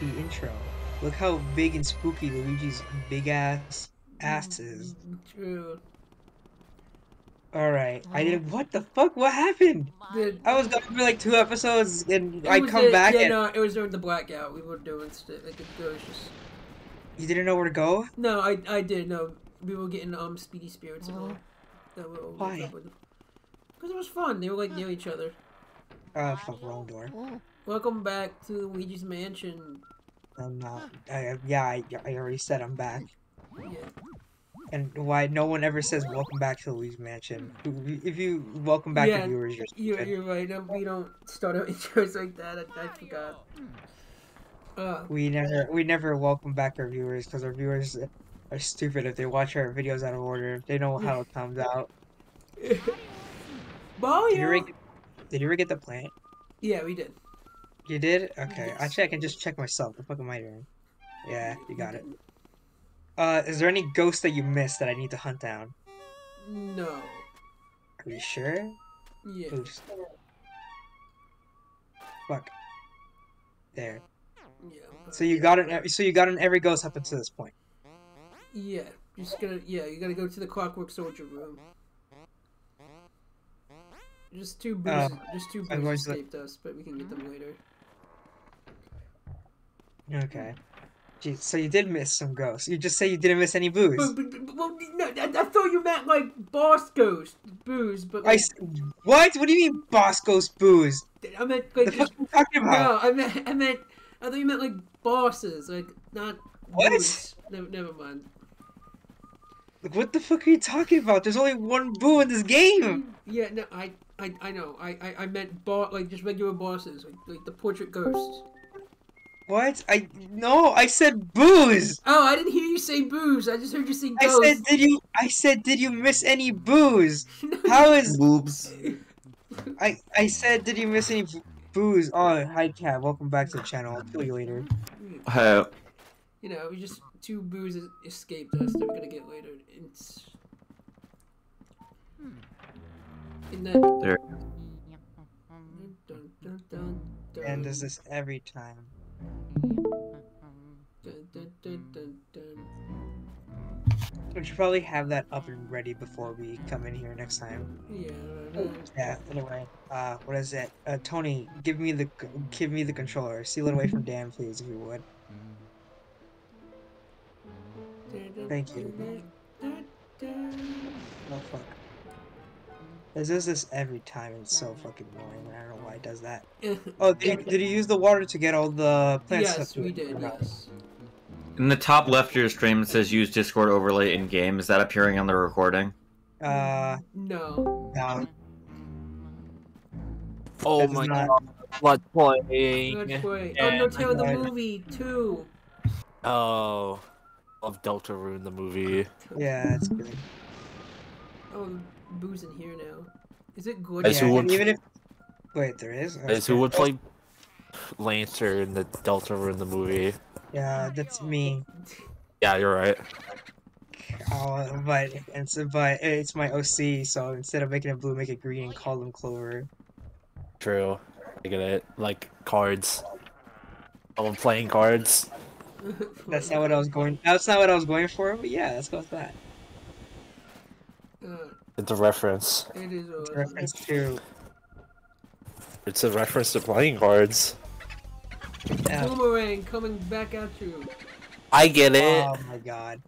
the intro. Look how big and spooky Luigi's big ass ass is. True. All right, I did. What the fuck? What happened? The- I was gone for like two episodes, and I come the- back Yeah, and no, it was during the blackout. We were doing stuff like it was just. you didn't know where to go. No, I I did no. We were getting um speedy spirits and all. That were all Why? Because it was fun. They were like near each other. Oh fuck, wrong door. Welcome back to Luigi's Mansion. I'm not. I, yeah, I, I already said I'm back. Yeah. And why no one ever says welcome back to Luigi's Mansion? If you welcome back Yeah, to viewers, you're You're, you're right. We don't start our intros like that. I, I forgot. Uh, We never we never welcome back our viewers because our viewers are stupid if they watch our videos out of order. They know how it comes out. Mario. Did you ever did you ever get the plant? Yeah, we did. You did? Okay. Actually, I can just check myself. The fuck am I doing? Yeah, you got it. Uh, is there any ghost that you missed that I need to hunt down? No. Are you sure? Yeah. Oops. Fuck. There. Yeah. So you got it. So you got in every ghost up until this point. Yeah. You Just gonna. Yeah, you gotta go to the Clockwork Soldier room. Just two Uh, just two I'm boos going escaped us, but we can get them later. Okay. Jeez, so you did miss some ghosts. You just say you didn't miss any booze. But, but, but, well, no, I, I thought you meant like boss ghost booze, but I like, s- what? What do you mean, boss ghost booze? I meant The like fuck are you talking about? no, I meant I meant I thought you meant like bosses, like not What? booze. Never, never mind. Like, what the fuck are you talking about? There's only one boo in this game. Yeah, no, I, I, I know. I, I, I meant bo- like just regular bosses, like, like the portrait ghost. What? I no. I said booze. Oh, I didn't hear you say booze. I just heard you say I said, did you? I said, did you miss any booze? How is? Boobs. I I said, did you miss any booze? Oh, hi, cat. Welcome back to the channel. I'll kill you later. Hey, You know, we just two boos es- escaped us that we're gonna get later. It's in that. There. Dun, dun, dun, dun, And does this every time. We should probably have that up and ready before we come in here next time. Yeah. Yeah. Anyway, uh, what is it? Uh, Tony, give me the give me the controller. Seal it away from Dan, please, if you would. Thank you. Dun. Oh fuck. This does this every time. It's so fucking annoying. I don't know why it does that. Oh, did he, did you use the water to get all the plants? yes, to- we did. Yes. in the top left of your stream, it says use Discord overlay in game. Is that appearing on the recording? Uh, No. no. Oh That's my not- god, blood playing. Good boy. Yeah, oh, no, tell the movie too. Oh, of Deltarune the movie. Yeah, it's good. Oh, booze in here now. Is it good? Guys Yeah, who would- even if wait, there is. Is who would play Lancer in the Delta in the movie? Yeah, that's me. Yeah, you're right. Oh, but it's but it's my OC. So instead of making it blue, make it green and call them Clover. True. I get it. Like cards. Oh, I'm playing cards. That's not what I was going. That's not what I was going for. But yeah, let's go with that. Uh, It's a reference. it is. A reference to. It's a reference to playing cards. Yeah. boomerang coming back at you. I get it. Oh my god.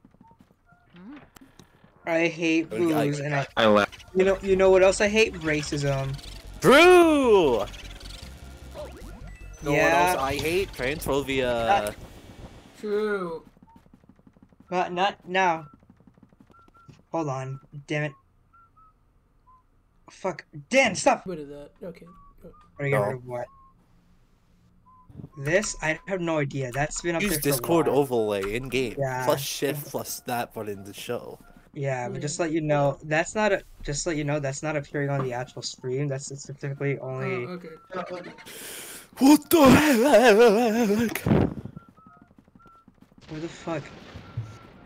I hate I- booze, and I, I left. you know, you know what else I hate? Racism. Drew. No yeah, one else I hate transphobia. True. but not now. Hold on, damn it. Fuck, Dan, stop. Rid of that. Okay. Are you getting No. rid of what? This? I have no idea. That's been up Use there for Discord a while. overlay in game. Yeah. Plus shift plus that but in the show. Yeah, but Yeah. just let you know, that's not a. Just let you know, that's not appearing on the actual stream. That's specifically Oh, only. okay. What the heck? Where the fuck?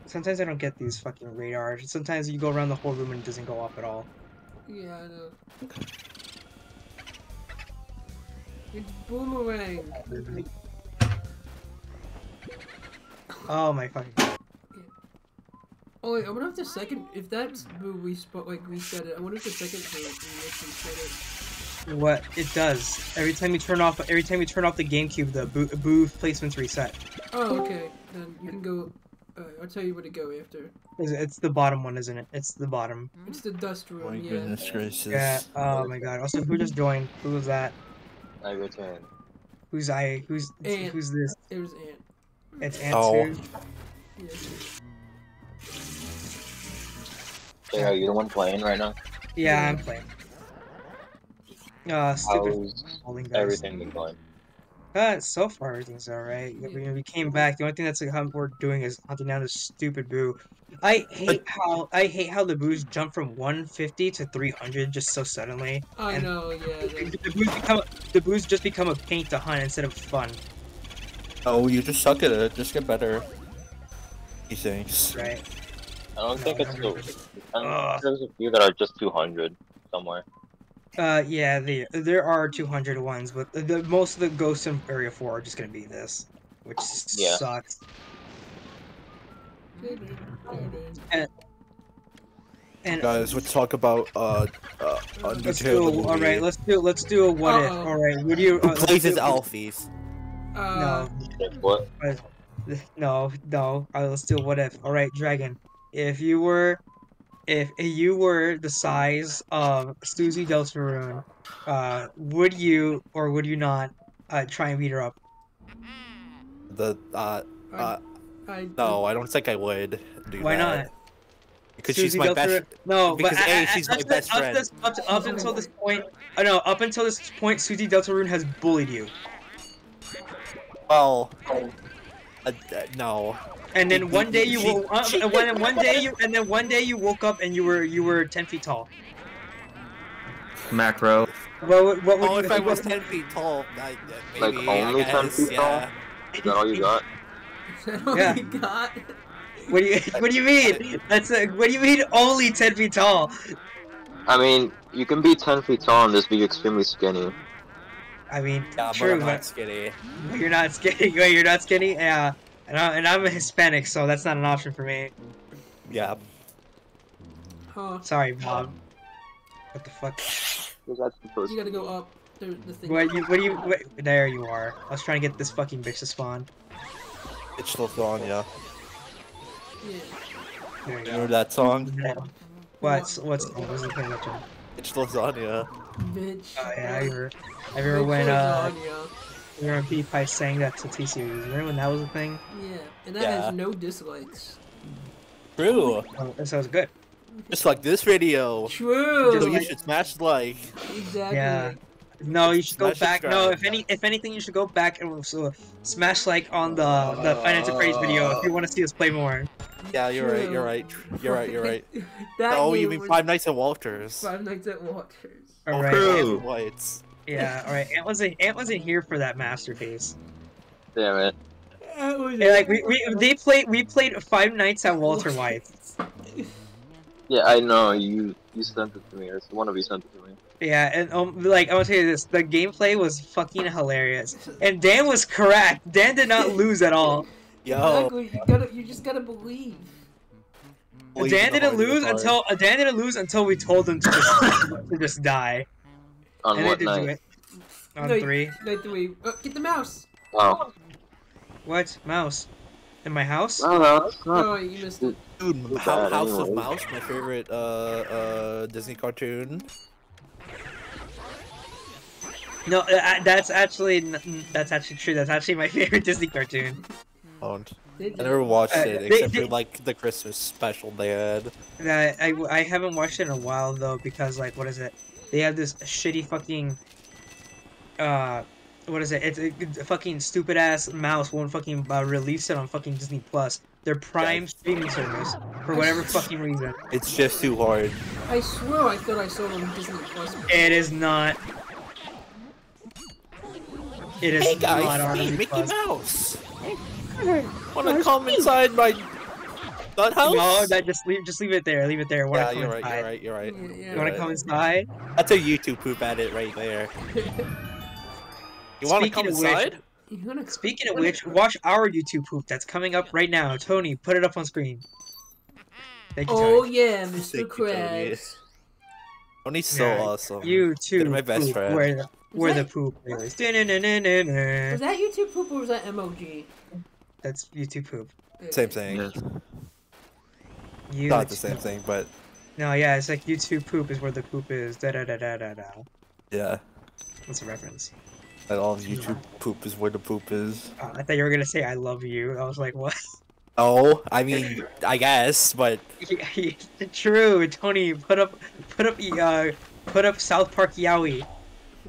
Sometimes I don't get these fucking radars. Sometimes you go around the whole room and it doesn't go off at all. Yeah, I know. It's boomerang. Oh my fucking. God. Oh wait, I wonder if the second, if that's boo we spot like reset it. I wonder if the second boo we reset it. What it does every time you turn off every time you turn off the GameCube, the boo, boo placements reset. Oh okay, then you can go. Uh, I'll tell you where to go after. It's, it's the bottom one, isn't it? It's the bottom. It's the dust room. My yeah. goodness gracious. Yeah. Oh my god. Also, who just joined? Who was that? I return. Who's I? Who's Ant. who's this? It was Ant. It's Ant Oh. too? Yeah. Hey, are you the one playing right now? Yeah, I'm playing. Uh, stupid How's bowling guys. everything been going? Uh, so far everything's alright. Yeah. We, we came back. The only thing that's like, we're doing is hunting down this stupid boo. I hate how I hate how the boos jump from 150 to 300 just so suddenly. I And- know. Yeah. The, The, the boos become the boos just become a paint to hunt instead of fun, Oh, you just suck at it. Just get better. He thinks. right? I don't No, think it's never. the. I think there's a few that are just 200 somewhere. Uh, yeah, the, there are 200 ones, but the, the most of the ghosts in Area 4 are just gonna be this, which Yeah. sucks. And Guys, let's talk about uh uh let's do the all right. Let's do let's do a what if. Uh-oh. All right, would you? Who uh, let's plays as do- Alphys? uh, No, Like, what? no, no. Uh, let's do what if. All right, Dragon. If you were, if you were the size of Susie Deltarune, uh, would you or would you not uh, try and beat her up? The uh I, uh I, no, I don't think I would do Why that. not? Because she's my Deltarune- best. No, because, but A, she's my up best up friend. this- Up, to, up until this point, oh no, up until this point, Susie Deltarune has bullied you, Well, uh, uh, no. And then one day you She- will, uh, and one, one day you, and then one day you woke up and you were you were ten feet tall. Macro. What would, what would Oh, you, if I was ten feet tall, I, uh, Like, maybe, I only 10 guess, feet tall? Is that all you got? oh Yeah. my god. What do you What do you mean? That's a, what do you mean? Only ten feet tall? I mean, you can be 10 feet tall and just be extremely skinny. I mean, Yeah, but true, I'm but, skinny. but you're not skinny. Wait, you're not skinny. Yeah, and, I, and I'm a Hispanic, so that's not an option for me. Yeah. Huh. Sorry, Bob. What the fuck? That's the first. You gotta go up. The, the thing. What you? What do you? What, there you are. I was trying to get this fucking bitch to spawn. It's Lasagna. Yeah. There you Remember go. that song? What's what's I wasn't paying attention. It's Lasagna. Bitch. Oh yeah, I remember. I remember Bitch when uh, lasagna. I remember PewDiePie saying that to T series. Remember when that was a thing? Yeah, and that Yeah. has no dislikes. True. Oh, that sounds good. Just like this video. True. So you should smash like. exactly. Yeah. No, you should go Smash back. No, if any, if anything, you should go back and so smash like on the the Finance and Praise video if you want to see us play more. Yeah, you're right. You're right. You're right. You're right. that Oh, you mean Five Nights at Walters? Five Nights at Walters. All Oh, right. True. Whites. Yeah. All right. Ant wasn't Ant wasn't here for that masterpiece. Damn it. Yeah, like we, we they played we played Five Nights at Walter White. Yeah, I know. You you sent it to me, or one of you sent it to me. Yeah, and um, like I want to tell you this, the gameplay was fucking hilarious, and Dan was correct. Dan did not lose at all. Yo. Exactly. You gotta. You just gotta believe. believe Dan didn't heart of the lose until uh, Dan didn't lose until we told him to just, to just die. On and what they do night? It. On No, three. Night three. Uh, get the mouse. Oh. What mouse? In my house? No, no, it's not. Oh, you missed it. Dude, Too Hou- bad, House of. Mouse, my favorite uh uh Disney cartoon. No, uh, that's actually that's actually true. That's actually my favorite Disney cartoon. Don't. I never watched Uh, it they- except they- for like the Christmas special they had. That I, I haven't watched it in a while though because like what is it? They have this shitty fucking uh what is it? It's a, it's a fucking stupid ass mouse won't fucking uh, release it on fucking Disney Plus. Their prime streaming service for whatever fucking reason. It's just too hard. I swear I thought I saw it on Disney Plus. It is not. It is Hey not guys, on me, Disney Mickey Plus. Mouse. Wanna come inside my nut house? No, that just leave just leave it there. Leave it there. Wanna yeah, come you're right. inside? You're right. You're right. Yeah, yeah. You wanna Right. come inside? That's a YouTube poop at it right there. You wanna Speaking come of which- inside? You wanna Speaking of which, watch our YouTube poop that's coming up right now. Tony, put it up on screen. Thank you, Tony. Oh Tony. yeah, Thank Mr. you, Tony. Krabs. Tony's so Yeah, awesome. You too. You're my best poop, friend. Where the, where the poop is. Was that YouTube poop or was that MOG? That's YouTube poop. Same thing. Yes. You Not the same thing, but No, yeah, it's like YouTube poop is where the poop is. Da da da da da da. yeah. What's the reference? That all YouTube poop is where the poop is. Oh, I thought you were gonna say I love you. I was like, what? Oh, I mean, I guess, but True, Tony. Put up, put up, uh, put up South Park yaoi.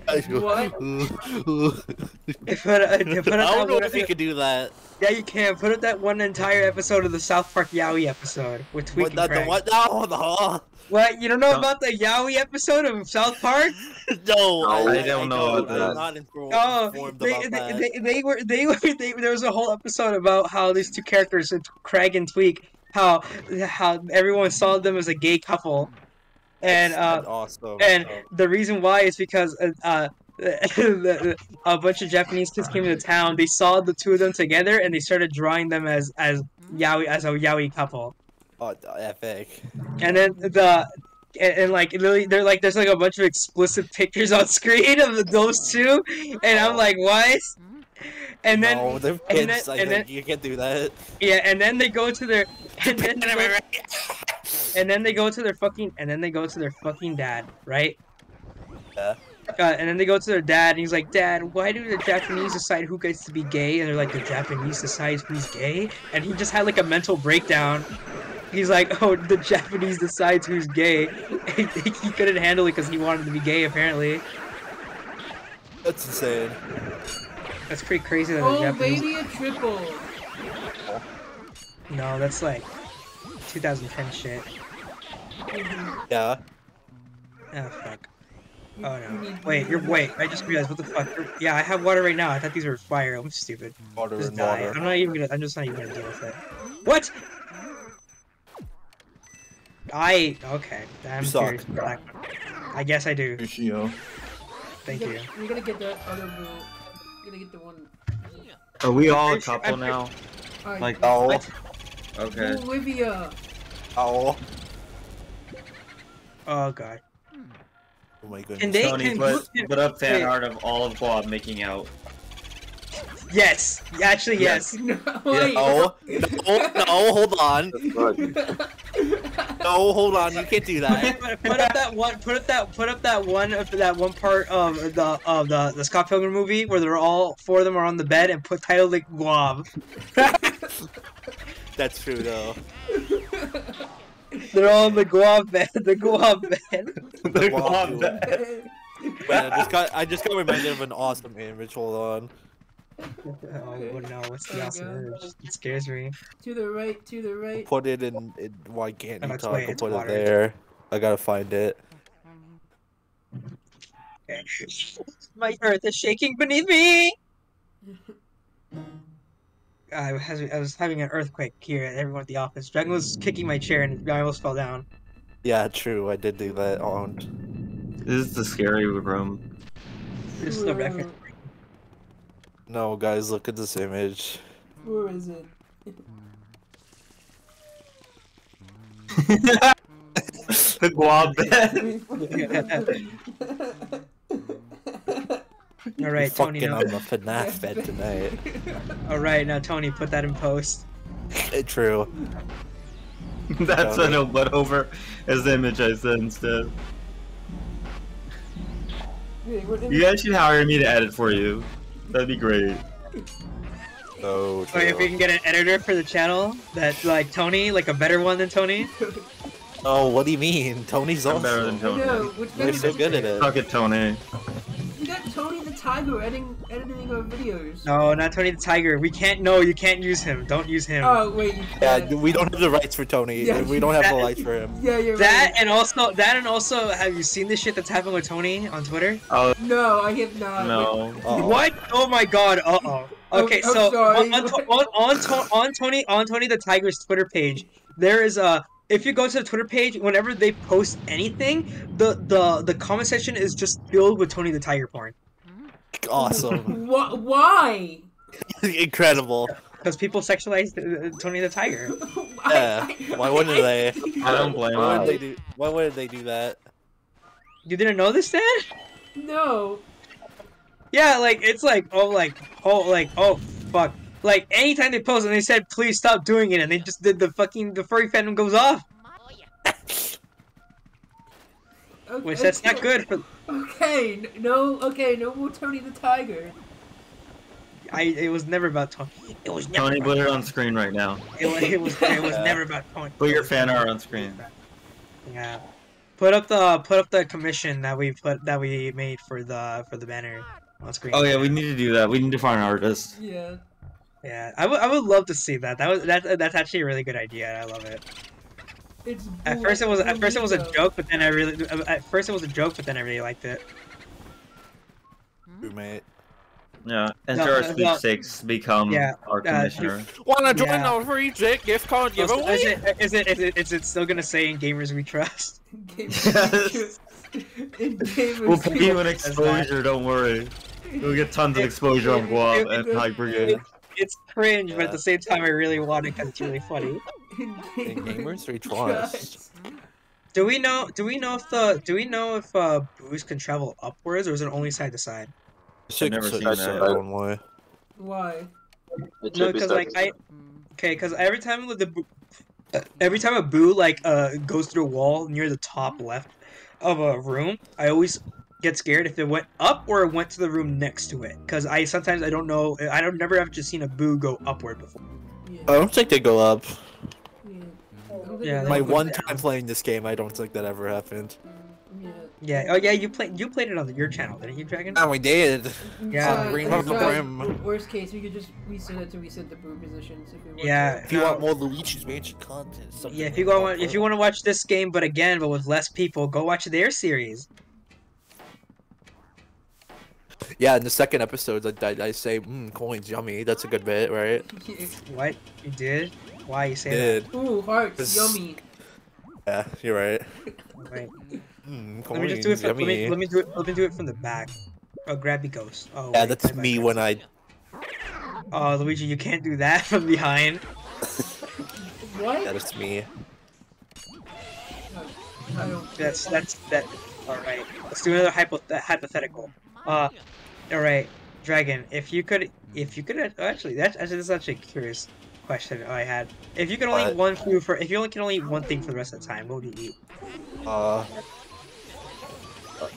What? Put, uh, I put up don't know one, if you could do that. Yeah, you can. Put up that one entire episode of the South Park yaoi episode with Tweek What? and Not the Craig. what? No, no, What? You don't know No. about the yaoi episode of South Park? no. I don't know about I'm that. not informed, Oh, informed they, about they, that. they, they were they were they, there was a whole episode about how these two characters, Craig and Tweek, how how everyone saw them as a gay couple, and uh, awesome. and the reason why is because uh, uh a bunch of Japanese kids came into town. They saw the two of them together, and they started drawing them as as yaoi as a yaoi couple. oh, epic. And then the and, and like literally, they're like there's like a bunch of explicit pictures on screen of those two, and I'm like, what? And then no, they're and then- I and then- you can't do that. yeah, and then they go to their and then and then they go to their fucking and then they go to their fucking dad, right? Yeah. Uh, and then they go to their dad, and he's like, "Dad, why do the Japanese decide who gets to be gay?" And they're like, "The Japanese decides who's gay." And he just had like a mental breakdown. He's like, "Oh, the Japanese decides who's gay." he couldn't handle it because he wanted to be gay. Apparently, That's insane. that's pretty crazy. That the Oh, Japanese. baby, a triple. No, that's like 2010 shit. Yeah. Oh fuck. Oh no. Wait, you you're need- wait. I just realized what the fuck. Yeah, I have water right now. I thought these were fire. I'm stupid. Water Just and die. water. I'm not even gonna. I'm just not even gonna deal with it. What? I okay. I'm You suck. curious. about. I guess I do. Lucio. Thank You're you. gonna- You're gonna get that other boo. You're gonna get the one. Are we all a couple now? Like, all? Okay. Olivia. Oh. Oh god. Oh my goodness. Can they- Tony, can- put, can- put up fan wait. art of all of Guab making out. Yes. Actually, yes. No, Yeah, wait. no, no, no, hold on. No, hold on. You can't do that. put, put up that one. Put up that. Put up that one of that one part of the of the the Scott Pilgrim movie where they're all four of them are on the bed and put title like Guam. That's true though. They're all on the Guam bed. The Guam bed. The Guab Guab bed. Wait, I just got I just got reminded of an awesome image. Hold on. Oh, oh no! What's the Oh, awesome image? It scares me. to the right, to the right. Put it in. in why can't Oh, you talk? way- I'll it's put it there. I gotta find it. My earth is shaking beneath me. I was, I was having an earthquake here at everyone at the office. Dragon was kicking my chair and I almost fell down. Yeah, true. I did do that. On. This is the scary room. This is the Whoa. Uh, reference. No, guys, look at this image. Where is it? the Guab bed. All right, Tony. fucking Now, on the FNAF bed tonight. all right, now Tony, put that in post. True. That's an what over as the image I said instead. You guys should hire me to edit for you. That'd be great. So oh, if we can get an editor for the channel that like Tony, like a better one than Tony. Oh, what do you mean? Tony's I'm awesome. better than Tony. No, which You're so good at it. Fuck it, Tony. Tiger editing, editing our videos. No, not Tony the Tiger. We can't. No, you can't use him. Don't use him. Oh wait. Yeah, we don't have the rights for Tony. Yeah, we don't have the that- rights for him. Yeah, you're That right. and also that and also have you seen this shit that's happening with Tony on Twitter? Oh No, I have not. no. Uh-oh. What? Oh my god. Uh oh. Okay, I'm so sorry. on, on, on, on, on Tony on Tony the Tiger's Twitter page, there is a. If you go to the Twitter page, whenever they post anything, the the the comment section is just filled with Tony the Tiger porn. Awesome. Wh- why? Incredible. because people sexualize uh, Tony the Tiger. Yeah. Why wouldn't they? I don't blame them. Why would they do? Why would they do that? You didn't know this, Dan? No. Yeah, like it's like oh like oh like oh fuck. Like anytime they post and they said please stop doing it and they just did the fucking the furry fandom goes off. Okay, Which that's not good for Okay, no, okay, no more Tony the Tiger. I it was never about Tony. It was never Tony, about put it on screen right now. It was it was, it was Yeah. never about Tony. Put your fan art on screen. Yeah. Put up the put up the commission that we put that we made for the for the banner on screen. Oh yeah, we need to do that. We need to find an artist. Yeah. Yeah, I would I would love to see that. That was that that's actually a really good idea. I love it. It's At first it was at first it was a joke, but then I really at first it was a joke, but then I really liked it. Roommate. Yeah, No, enter our no, no. become Yeah, our uh, commissioner. Wanna join join Yeah. our free gift card giveaway? Is it, is it is it is it still gonna say in gamers we trust? Yes. In gamers. We'll pay you an exposure, don't worry. We'll get tons of It- exposure on it- Guam and it- Hype Brigade. It's cringe, but at the same time I really want it because it's really funny. In In gamers, gamers. Do we know? Do we know if the? Do we know if uh, booze can travel upwards or is it only side to side? Should never seen consider that. it one way. Why? No, because like. I, okay, because every time the boo, uh, every time a boo like uh goes through a wall near the top left of a room, I always get scared if it went up or it went to the room next to it. Because I sometimes I don't know. I don't never have just seen a boo go upward before. Yeah. I don't think they go up. yeah. I don't think Yeah, My went one down. time playing this game, I don't think that ever happened. Yeah. Yeah. Oh yeah, you played you played it on your channel, didn't you, Dragon? Oh, we did. Yeah. Green Mountain uh, Brim. Worst case, we could just reset it to reset the boot positions if we want. Yeah. If you no. want more Luigi's Mansion content, something Yeah, if you go that, if you want to watch this game, but again, but with less people, go watch their series. Yeah, in the second episode, I, I, I say, mmm, coins, yummy. That's a good bit, right? What you did? Why you say Did. Ooh, hearts, This- yummy. Yeah, you're right. that? Wait, Mmm, coins, let me just do it. From, let me let me do it. Let me do it from the back. Oh, grabby ghost. Oh, yeah, wait, that's me friends. when I. Oh, Luigi, you can't do that from behind. What? That's me. I. That's that's that. All right, let's do another hypo hypothetical. Uh, all right, Dragon. If you could, if you could, actually, that's actually this is actually curious question I had. If you could only eat one food for, if you only can only eat one thing for the rest of the time, what would you eat? Uh.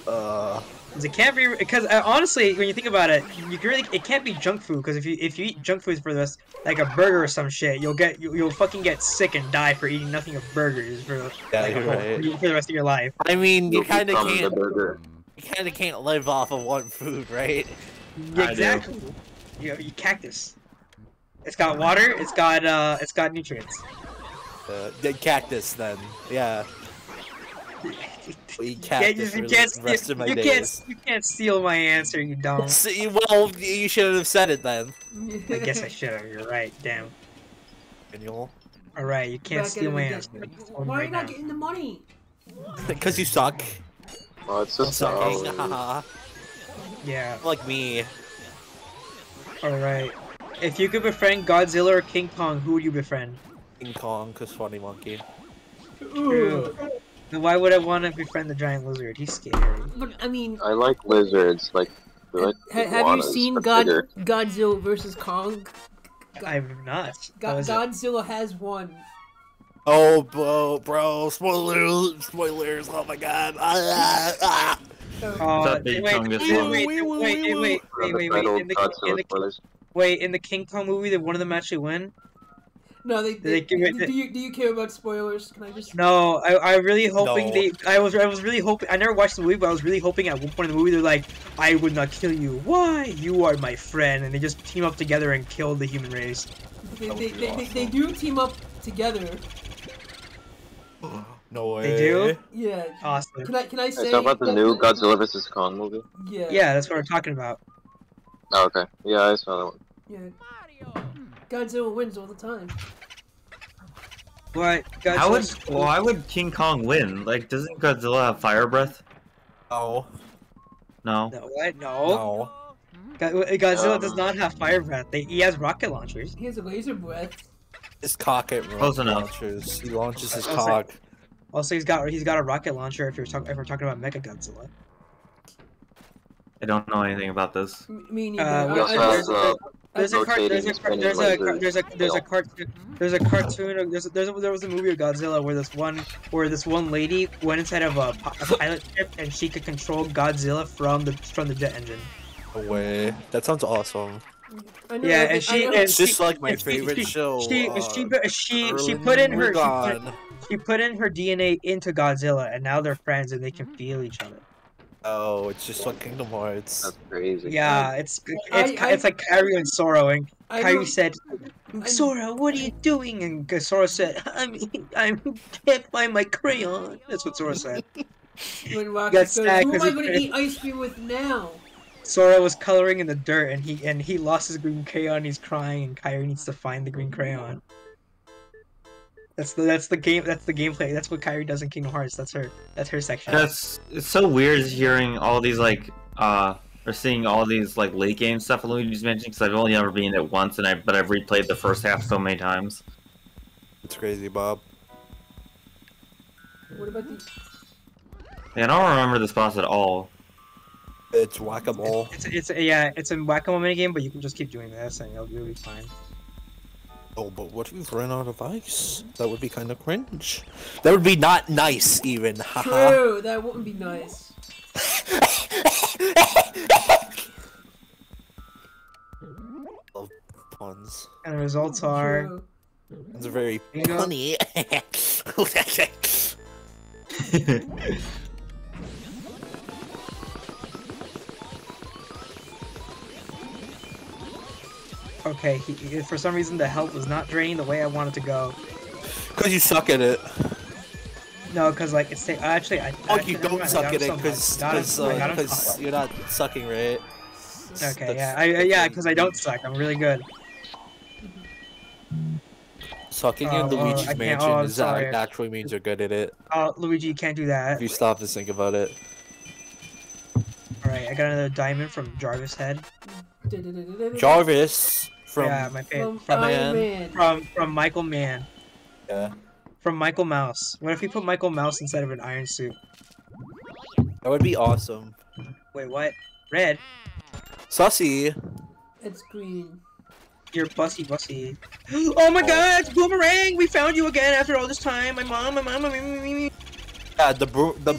Uh. 'Cause it can't be because uh, honestly, when you think about it, you can really it can't be junk food because if you if you eat junk food for this like a burger or some shit, you'll get you, you'll fucking get sick and die for eating nothing but burgers for Yeah, like a whole, right. for the rest of your life. I mean, you kind of can't. burger. You kind of can't live off of one food, right? do. exactly. You, have you cactus. It's got water. It's got uh. It's got nutrients. Uh, the cactus, then. Yeah. I'll eat You can't, you can't, the rest of my you days. can't, you can't steal my answer. You don't. See, well, you shouldn't have said it then. I guess I should have. You're right. Damn. Daniel. All right. You can't Back steal my answer. again. It's on Why are right you not now. getting the money? Because you suck. Oh, it's just Sucking. Yeah. like me. All right. If you could befriend Godzilla or King Kong, who would you befriend? King Kong, cause funny monkey. True. Then why would I want to befriend the giant lizard? He's scary. But I mean, I like lizards. Like, I like ha- have you seen God bigger. Godzilla versus Kong? I'm not. Go- How is it? Godzilla has won. Oh, bro, bro, spoilers, spoilers, oh my god. Ah, ah. Oh, that Big wait, Kong wait, this wait, one? wait, wait, wait, wait, wait, wait, wait, wait. In the, in the, spoilers. wait, in the King Kong movie, did one of them actually win? No, they. they they, give it do, the- do you do you care about spoilers? Can I just? No, I, I really hoping No. they. I was, I was really hoping. I never watched the movie, but I was really hoping at one point in the movie they're like, "I would not kill you. Why? You are my friend," and they just team up together and kill the human race. They, That they, would be they, they, they do team up together. No way. They do? Yeah. Awesome. Can I can I Hey, say? talk about the that- new Godzilla vs Kong movie. Yeah. Yeah, that's what we're talking about. Oh, okay. Yeah, I saw that one. Yeah. Godzilla wins all the time. What? How would why would King Kong win? Like, doesn't Godzilla have fire breath? No. No. No, what? No. No. Go- Godzilla does Um, not have fire breath. They, he has rocket launchers. He has a laser breath. His cock it Close enough. launchers. He launches his I was like- cock. Also, he's got he's got a rocket launcher. If you're talking if we're talking about Mecha Godzilla. I don't know anything about this. Me neither. Uh, I- we I also just- has, uh, There's a, car- there's a rotating, there's a there's a there's a cartoon there's a cartoon there's a, there's a, there was a movie of Godzilla where this one where this one lady went inside of a, pi- a pilot ship and she could control Godzilla from the from the jet engine. No way. That sounds awesome. Know Yeah, and she and It's just she- like my and she- favorite she, show. She uh, she she she put in her she put, she put in her DNA into Godzilla and now they're friends and they can feel each other. Oh, it's just like Kingdom Hearts. That's crazy. Yeah, it's it's I- ki- I- it's like Kairi and Sora and I Kairi said, Sora, what are you doing? And Sora said, I'm I'm can't find my crayon. That's what Sora said. When Rocky got goes, who am I gonna eat ice cream with now? Sora was coloring in the dirt and he and he lost his green crayon. He's crying, and Kairi needs to find the green crayon. That's the that's the game that's the gameplay. That's what Kairi does in Kingdom Hearts. That's her that's her section. That's it's so weird hearing all these like uh or seeing all these like late game stuff Luigi's mentioned because I've only ever been it once and I but I've replayed the first half so many times. It's crazy, Bob. What about the? Yeah, I don't remember this boss at all. It's whack a mole. It's it's yeah it's a whack-a-mole minigame, but you can just keep doing this and you'll, you'll be fine. Oh, but what if we run out of ice? That would be kind of cringe. That would be not nice, even. Haha. True, that wouldn't be nice. Love puns. And the results are True. It's very funny. okay. He, for some reason the health was not draining the way I wanted to go. Because you suck at it. No, because like it's actually I. Oh, actually, you don't suck at it because Got him, I got him somehow. you're not sucking, right? Okay, That's- yeah, I, yeah, because I don't suck. I'm really good. Sucking Oh, in oh, Luigi's I Mansion oh, is sorry. uh, actually means you're good at it. Oh, Luigi, you can't do that. If you stop to think about it. All right, I got another diamond from Jarvis Head. Jarvis from yeah, my favorite. From From, Iron Man. Man. from from Michael Mann. yeah. From Michael Mouse. What if we put Michael Mouse instead of an iron suit? That would be awesome. Wait, what? Red? Sussy. It's green. You're bussy bussy. Oh my oh. god, it's Boomerang! We found you again after all this time. My mom, my mom, my me, me, me. Yeah, the boo the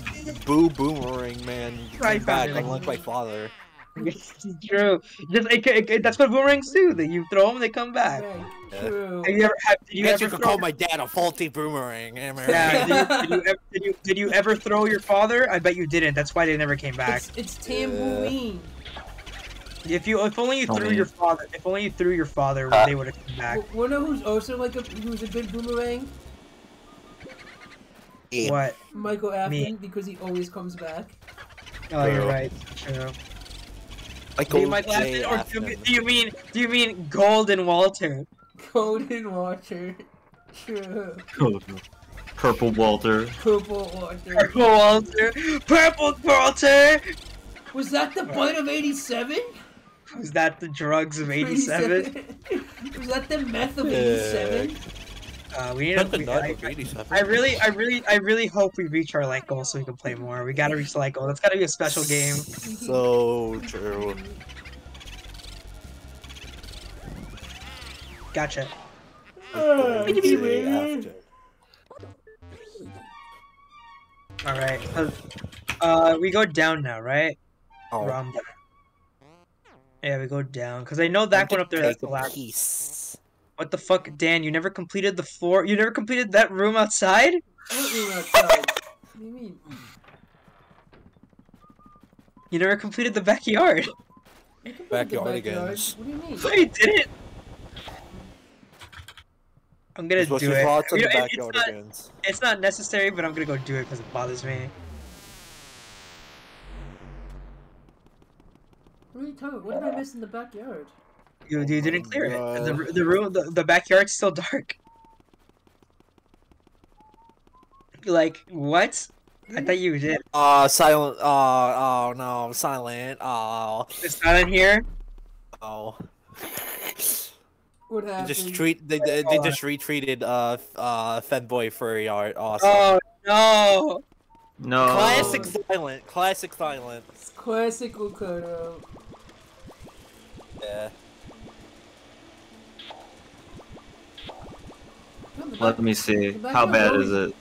boo boomerang man I came found back like- unlike my father. It's true. Just, it, it, it- that's what boomerangs do. That you throw them, they come back. Yeah. True. Have you ever? Have, did you Guess ever you could throw- call my dad a faulty boomerang. Yeah. Did you, did, you ever, did you did you ever throw your father? I bet you didn't. That's why they never came back. It's, it's tambourine. If you if only you Oh, threw man. your father. If only you threw your father, Ah. they would have come back. W- Wanna know who's also like a who's a good boomerang? What? Michael Afton because he always comes back. Oh, you're right. True. Do Michael you, Mike J. Or do you, do you mean do you mean Golden Walter? Golden Watcher. True. Purple Walter. Purple Watcher. Purple Walter. Purple Walter. Was that the bite of 87? Was that the drugs of '87? Was that the meth of 87? Uh, we need to. we- nut I, I really, I really, I really hope we reach our light goal so we can play more. We gotta reach the like goal. That's gotta be a special game. So true. Gotcha. Michael J. J. Afton. All right. Uh, uh, we go down now, right? Oh. Or Yeah, we go down because I know that one up there. That's the last. piece. What the fuck, Dan? You never completed the floor. You never completed that room outside. What room outside? What do you mean? You never completed the backyard. I can put the What do you mean? No, you didn't. I'm gonna do it. thoughts on You the know, it- it's, not, it's not necessary, but I'm gonna go do it because it bothers me. What are you talking? What did I miss in the backyard? You, Oh you didn't my clear it. The, the room, the, the backyard's still dark. Like what? I thought you did. Uh, silent. Uh, oh no, silent. Oh, It's not in here. Oh. What They happened? just treat they, they, they just retreated uh uh Femboy Furry Art. Awesome. Oh no! No. Classic silent. Classic silent. It's Classic Lukoto. Yeah. No, the Let me see. How bad is it?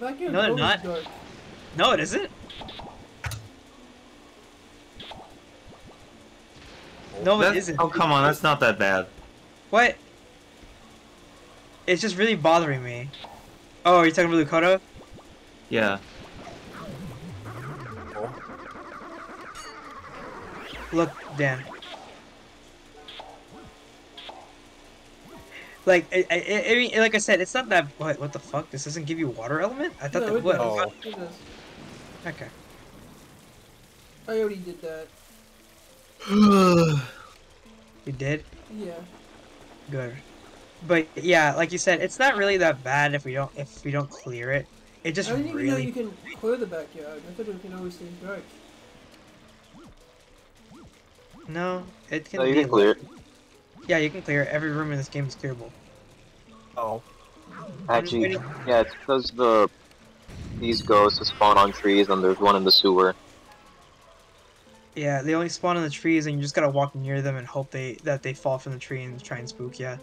No, they're not. dark. No, it isn't. No, it That's- isn't. Oh come on, that's not that bad. What? It's just really bothering me. Oh, are you talking about Lukoto? Yeah. Look, Dan. Like, I, I, I mean, like I said, it's not that. What? What the fuck? This doesn't give you water element? I thought No, that it would. Oh. Okay. I already did that. You did. Yeah. Good. But yeah, like you said, it's not really that bad if we don't if we don't clear it. It just I didn't even know you can clear the backyard. I thought it can always stay dark. no. It can No, you be can clear it. Yeah, you can clear it. Every room in this game is clearable. Oh. Ah, Actually, yeah, it's because the these ghosts spawn on trees, and there's one in the sewer. Yeah, they only spawn in the trees, and you just gotta walk near them and hope they that they fall from the tree and try and spook you.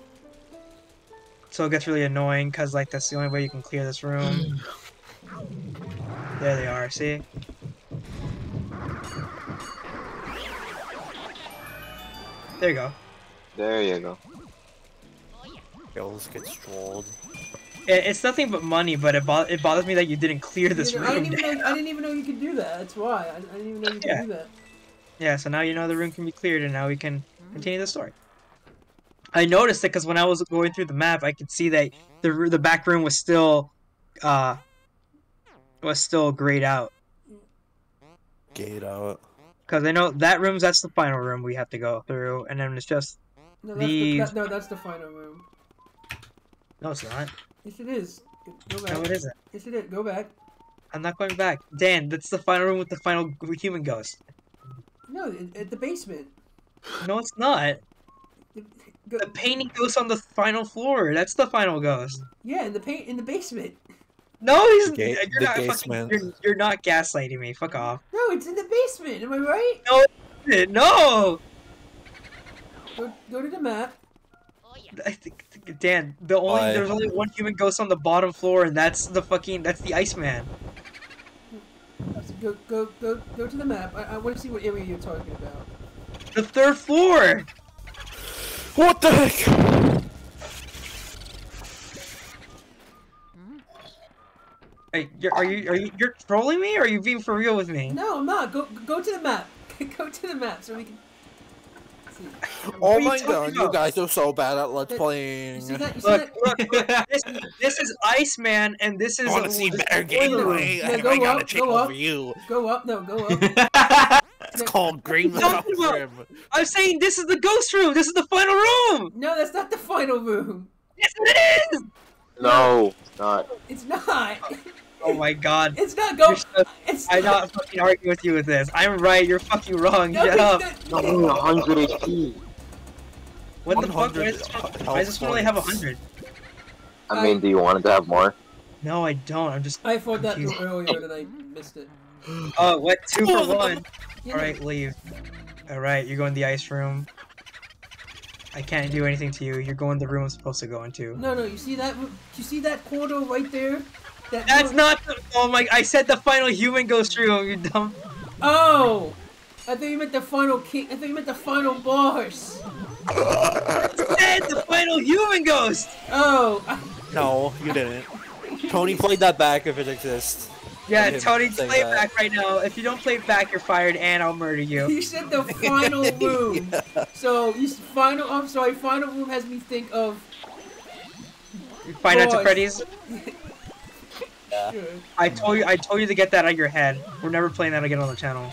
So it gets really annoying because like that's the only way you can clear this room. there they are. See? There you go. There you go. Girls get strolled. It, it's nothing but money, but it, bo- it bothers me that you didn't clear this You know, I room. didn't even know. I didn't even know you could do that. That's why. I, I didn't even know you could Yeah. do that. Yeah, so now you know the room can be cleared, and now we can continue the story. I noticed it because when I was going through the map, I could see that the the back room was still, uh, was still grayed out. Gate out. Because I know that room's that's the final room we have to go through, and then it's just No, that's the, These- that, no, that's the final room. no, it's not. Yes, it is. Go back. No, it isn't. Yes, it is. Go back. I'm not going back. Dan, that's the final room with the final human ghost. No, at, at the basement. No, it's not. Go, The painting ghost on the final floor. That's the final ghost. yeah, in the paint in the basement. No, he's Ga- you're the not fucking, you're, you're not gaslighting me. Fuck off. No, it's in the basement. Am I right? No, no. Go, go to the map. Oh, I think, Dan, the only Why? there's only one human ghost on the bottom floor, and that's the fucking that's the Iceman. Go go go go to the map. I, I want to see what area you're talking about. The third floor. What the heck? Hey, you're, are you are you you're trolling me, or are you being for real with me? No, I'm not. Go go to the map. go to the map so we can see. Oh my talking god, you guys are so bad at let's You playing. see that? You see Look, look, look. This, this is Iceman, and this is. I want to see this is better boiler room. gameplay. Yeah, I, go I gotta up, take go over up. you. Go up. No, go up. It's called Green What are you Mountain talking Rim. I'm saying this is the ghost room. This is the final room. No, that's not the final room. Yes, it is. No, it's not. It's not. Oh my god. It's not. Go. You're so- It's I'm not fucking arguing with you with this. I'm right. You're fucking wrong. No, Shut up. it's No, not- 100 HP. What the fuck? Why does this one, health why does this one only have hundred? I mean, do you want it to have more? No, I don't. I'm just. I thought that Confused. earlier and I missed it. Oh, what? Two Oh, for one. You All leave. All right, you go in the ice room. I can't do anything to you. You're going the room I'm supposed to go into. No, no. You see that? You see that corridor right there? That That's door- not. The, oh my! I said the final human ghost oh, room. You dumb. Oh! I thought you meant the final king. I thought you meant the final boss. said the final human ghost. Oh! No, you didn't. Tony played that back if it exists. Yeah, Tony, saying play it back right now. If you don't play it back, you're fired, and I'll murder you. You said the final room. So you s- final. I'm sorry. Final room has me think of. Five Nights at Freddy's. Yeah. I told you. I told you to get that out of your head. We're never playing that again on the channel.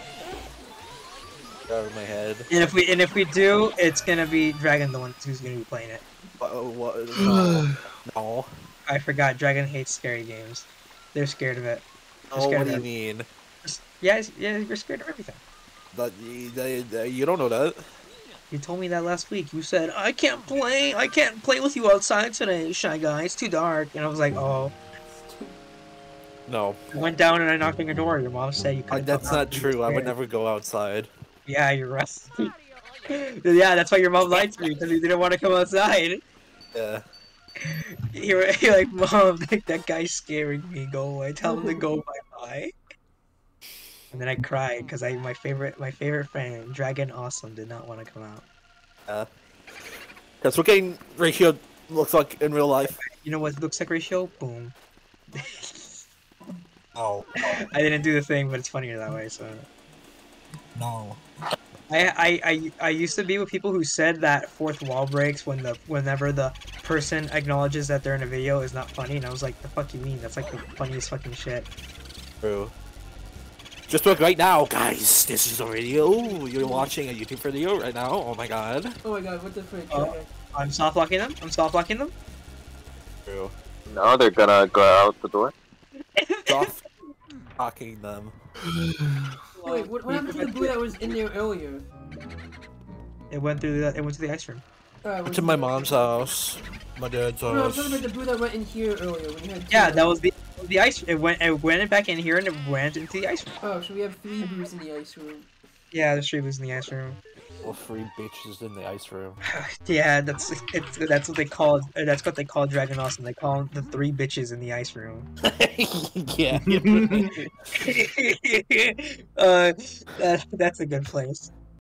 Out of my head. And if we and if we do, it's gonna be Dragon the one who's gonna be playing it. What? what no. no. I forgot. Dragon hates scary games. They're scared of it. No, oh, scared what do you of- mean? Yeah, it's- yeah, you're scared of everything. That, you, that- that- you don't know that. You told me that last week. You said I can't play. I can't play with you outside today, shy guy. It's too dark. And I was like, oh. No, I went down and I knocked on your door. Your mom said you uh, I, couldn't. that's come out not because true. I would never go outside. Yeah, you're right. yeah, that's why your mom lied to me because you didn't want to come outside. Yeah. You're, you're like, mom, like, that guy's scaring me. Go away. Tell him to go bye bye. And then I cried because I my favorite my favorite friend Dragon Awesome did not want to come out. Because we're getting ratio looks like in real life. You know what looks like ratio? Boom. Oh. I didn't do the thing, but it's funnier that way. So No. I I I, I used to be with people who said that fourth wall breaks when the whenever the person acknowledges that they're in a video is not funny, and I was like, the fuck you mean? That's like the funniest fucking shit. True. Just look right now, guys. This is a video. You're watching a YouTube video right now. Oh my god. Oh my god, what the frick? Oh. I'm soft locking them. I'm soft locking them. True. No, they're gonna go out the door. Stop talking them. Wait, what, what happened to the boo that was in there earlier? It went through the it went to the ice room. Uh, was To my mom's house. My dad's No, I'm house. talking about the boo that went in here earlier when you had. Yeah, that was the the ice. It went it went back in here and it went into the ice room. Oh, so we have three boos in the ice room. Yeah, the street was in the ice room. Well, three bitches in the ice room. yeah, that's it's that's what they call that's what they call Dragon Awesome. They call 'em the three bitches in the ice room. yeah. uh, that, that's a good place.